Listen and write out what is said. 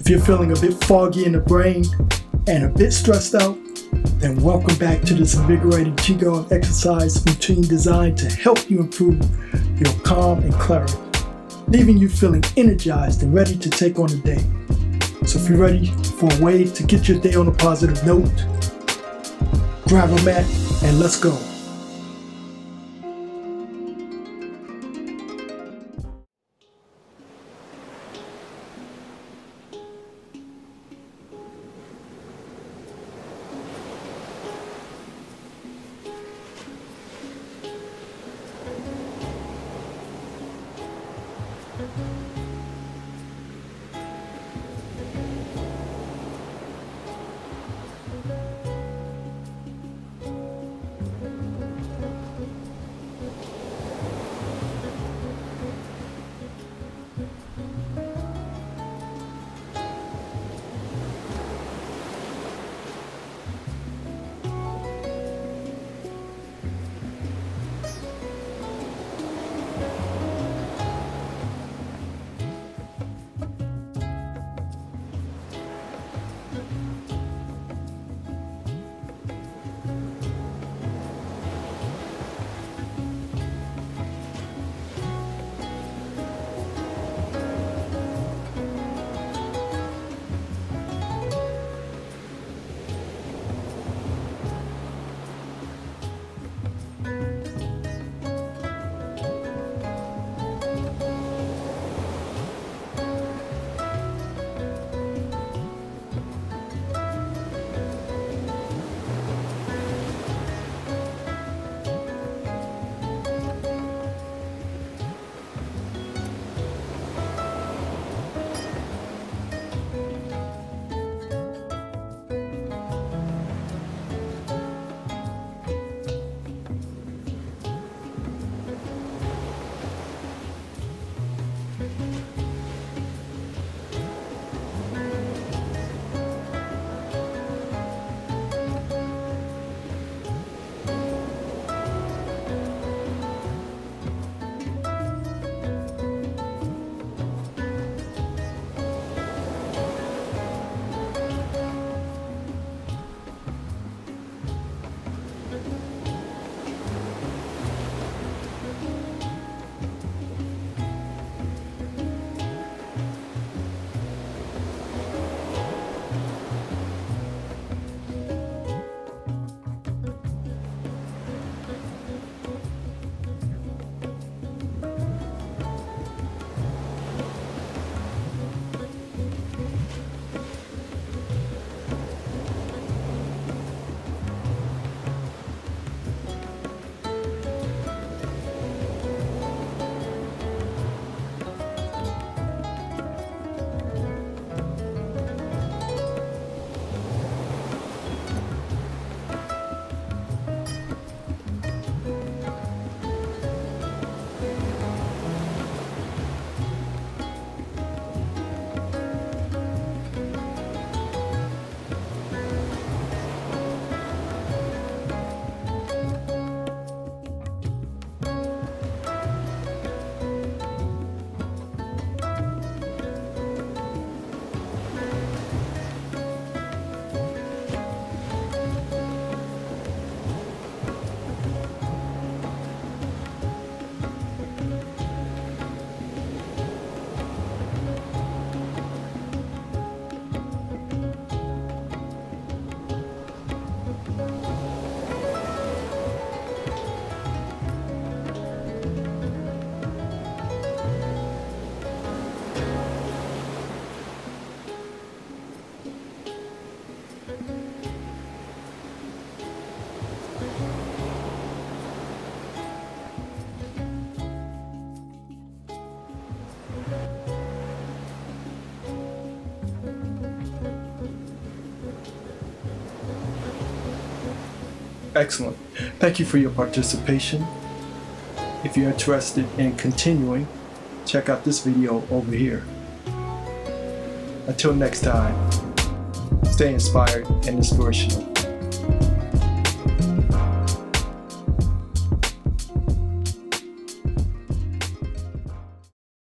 If you're feeling a bit foggy in the brain and a bit stressed out, then welcome back to this invigorating Qigong exercise routine designed to help you improve your calm and clarity, leaving you feeling energized and ready to take on the day. So if you're ready for a way to get your day on a positive note, grab a mat and let's go. Excellent. Thank you for your participation. If you're interested in continuing, check out this video over here. Until next time, stay inspired and inspirational.